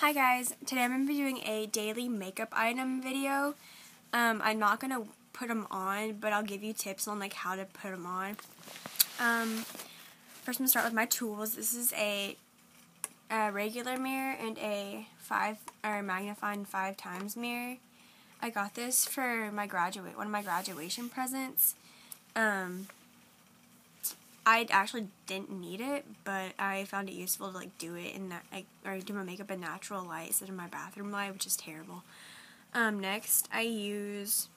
Hi guys, today I'm going to be doing a daily makeup item video. Um, I'm not going to put them on, but I'll give you tips on like how to put them on. Um, first I'm going to start with my tools. This is a, a regular mirror and a five or magnifying five times mirror. I got this for my graduate one of my graduation presents. Um, I actually didn't need it, but I found it useful to like do it in that, like, or do my makeup in natural light instead of my bathroom light, which is terrible. Um, next, I use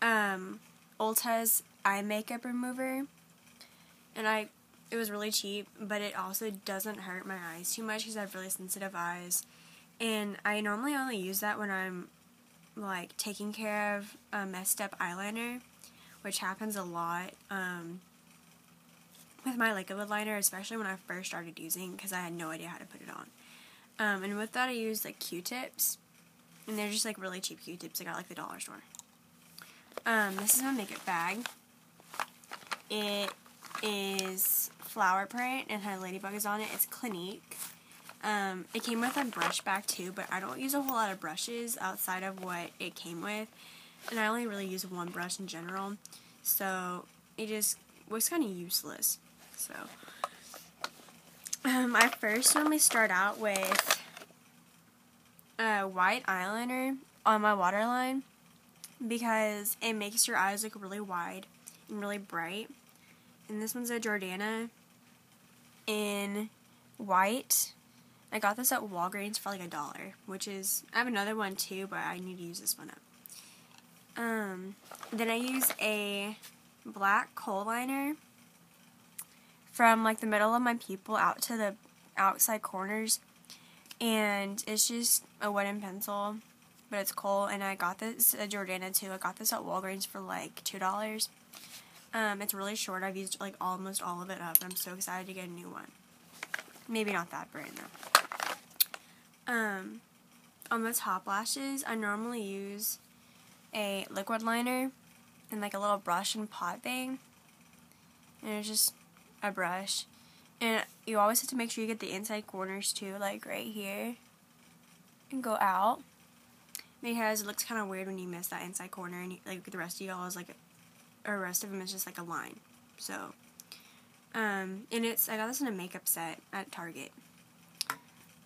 um, Ulta's eye makeup remover, and I it was really cheap, but it also doesn't hurt my eyes too much because I have really sensitive eyes, and I normally only use that when I'm like taking care of a messed up eyeliner, which happens a lot. Um, with my liquid liner, especially when I first started using because I had no idea how to put it on. Um, and with that I used like Q-tips, and they're just like really cheap Q-tips I got like the dollar store. Um, this is my makeup bag. It is flower print and had ladybugs on it. It's Clinique. Um, it came with a brush bag too, but I don't use a whole lot of brushes outside of what it came with. And I only really use one brush in general. So it just was kind of useless. So, um, I first normally start out with a white eyeliner on my waterline because it makes your eyes look really wide and really bright. And this one's a Jordana in white. I got this at Walgreens for like a dollar, which is, I have another one too, but I need to use this one up. Um, then I use a black kohl liner from like the middle of my pupil out to the outside corners. And it's just a wooden pencil but it's cool and I got this at Jordana too. I got this at Walgreens for like two dollars. Um, it's really short. I've used like almost all of it up. I'm so excited to get a new one. Maybe not that brand though. Um, on the top lashes I normally use a liquid liner and like a little brush and pot thing and it's just a brush. And you always have to make sure you get the inside corners too, like right here. And go out. Because it looks kind of weird when you miss that inside corner and you, like the rest of y'all is like, or rest of them is just like a line. So, um, and it's, I got this in a makeup set at Target.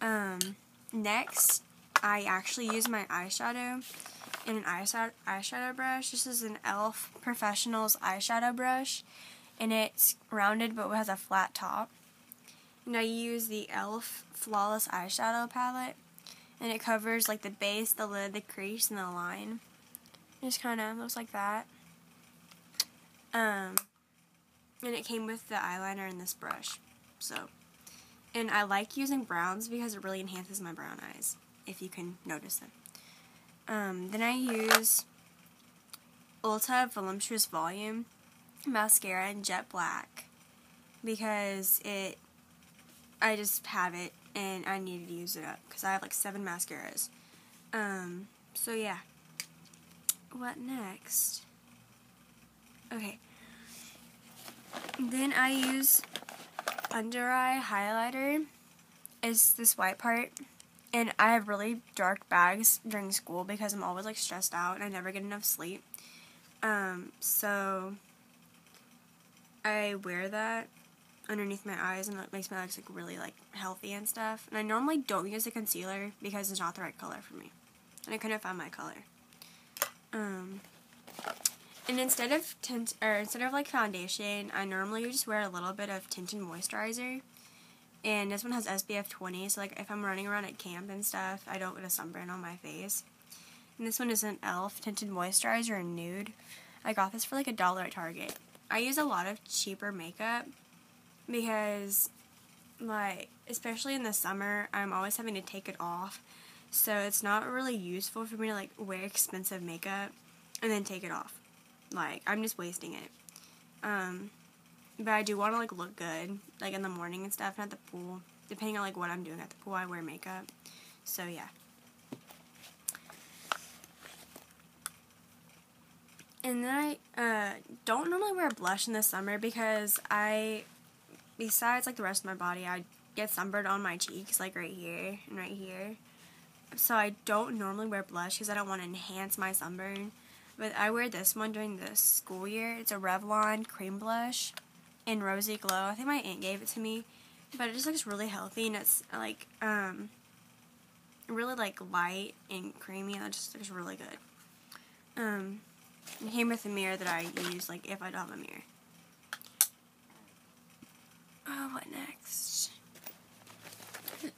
Um, next, I actually use my eyeshadow in an eyeshadow, eyeshadow brush. This is an e.l.f. Professionals eyeshadow brush and it's rounded but it has a flat top. And I use the e.l.f. Flawless Eyeshadow Palette, and it covers like the base, the lid, the crease, and the line. It just kind of looks like that. Um, and it came with the eyeliner and this brush. So, and I like using browns because it really enhances my brown eyes, if you can notice them. Um, then I use Ulta Voluptuous Volume mascara in jet black because it I just have it and I needed to use it up because I have like seven mascaras. Um, so yeah. What next? Okay. Then I use under eye highlighter. Is this white part. And I have really dark bags during school because I'm always like stressed out and I never get enough sleep. Um, so I wear that underneath my eyes and it makes my eyes look really like healthy and stuff. And I normally don't use a concealer because it's not the right color for me. And I couldn't find my color. Um, and instead of tint or instead of like foundation, I normally just wear a little bit of tinted moisturizer. And this one has SPF 20, so like if I'm running around at camp and stuff, I don't get a sunburn on my face. And this one is an e.l.f. tinted moisturizer in nude. I got this for like a dollar at Target. I use a lot of cheaper makeup because like especially in the summer I'm always having to take it off. So it's not really useful for me to like wear expensive makeup and then take it off. Like I'm just wasting it. Um but I do want to like look good like in the morning and stuff and at the pool. Depending on like what I'm doing at the pool I wear makeup. So yeah And then I uh, don't normally wear blush in the summer because I, besides like the rest of my body, I get sunburned on my cheeks, like right here and right here. So I don't normally wear blush because I don't want to enhance my sunburn. But I wear this one during the school year. It's a Revlon cream blush in Rosy Glow. I think my aunt gave it to me. But it just looks really healthy and it's like um really like light and creamy and it just looks really good. Um it came with a mirror that I use like if I don't have a mirror. Oh, what next? And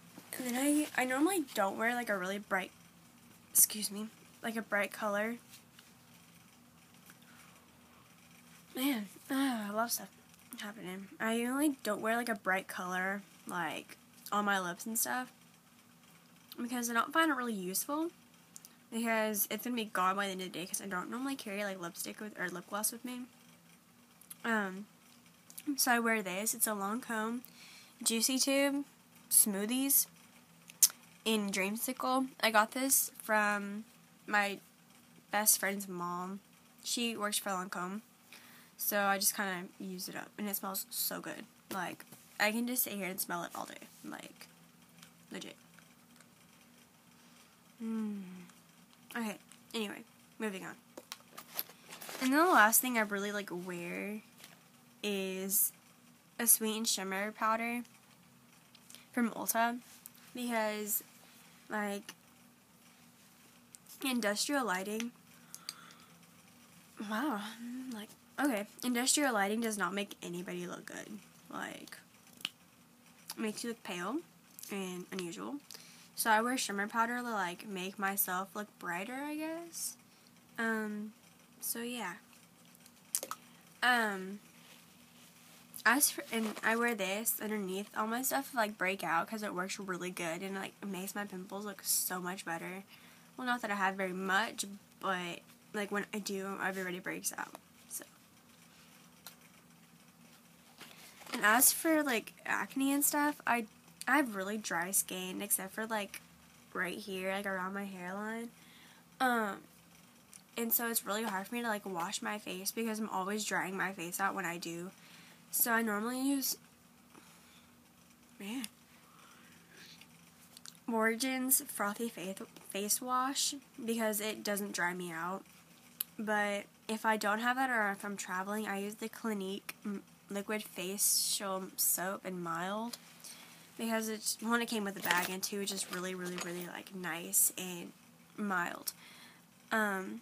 then I I normally don't wear like a really bright excuse me, like a bright color. Man, oh, I love stuff happening. I usually don't wear like a bright color like on my lips and stuff because I don't find it really useful because it's gonna be gone by the end of the day because I don't normally carry like lipstick with or lip gloss with me. Um, so I wear this. It's a Lancome Juicy Tube Smoothies in Dreamsicle. I got this from my best friend's mom. She works for Lancome. So I just kind of use it up. And it smells so good. Like, I can just sit here and smell it all day. Like, legit. Hmm. Okay, anyway, moving on. And then the last thing I really like wear is a sweet and shimmer powder from Ulta because like industrial lighting wow like okay industrial lighting does not make anybody look good like makes you look pale and unusual so I wear shimmer powder to like make myself look brighter I guess um so yeah um as for, and I wear this underneath all my stuff like break out because it works really good and like makes my pimples look so much better. Well, not that I have very much, but like when I do, everybody breaks out. So. And as for like acne and stuff, I I have really dry skin except for like right here, like around my hairline. Um, and so it's really hard for me to like wash my face because I'm always drying my face out when I do so I normally use, man, Origins Frothy Face Wash because it doesn't dry me out. But if I don't have that or if I'm traveling, I use the Clinique Liquid Facial Soap and Mild because it's one it came with a bag and two it's just really really really like nice and mild. Um,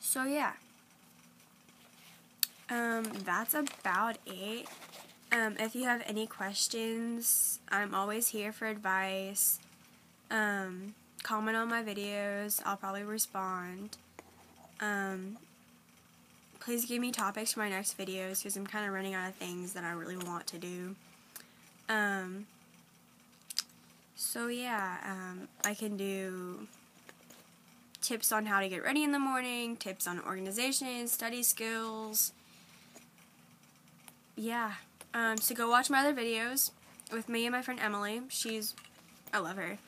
so yeah um, that's about it. Um, if you have any questions, I'm always here for advice. Um, comment on my videos. I'll probably respond. Um, please give me topics for my next videos because I'm kind of running out of things that I really want to do. Um, so yeah, um, I can do tips on how to get ready in the morning, tips on organization, study skills, yeah. Um, so go watch my other videos with me and my friend Emily. She's, I love her.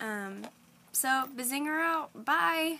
Um, so, Bazinger out. Bye.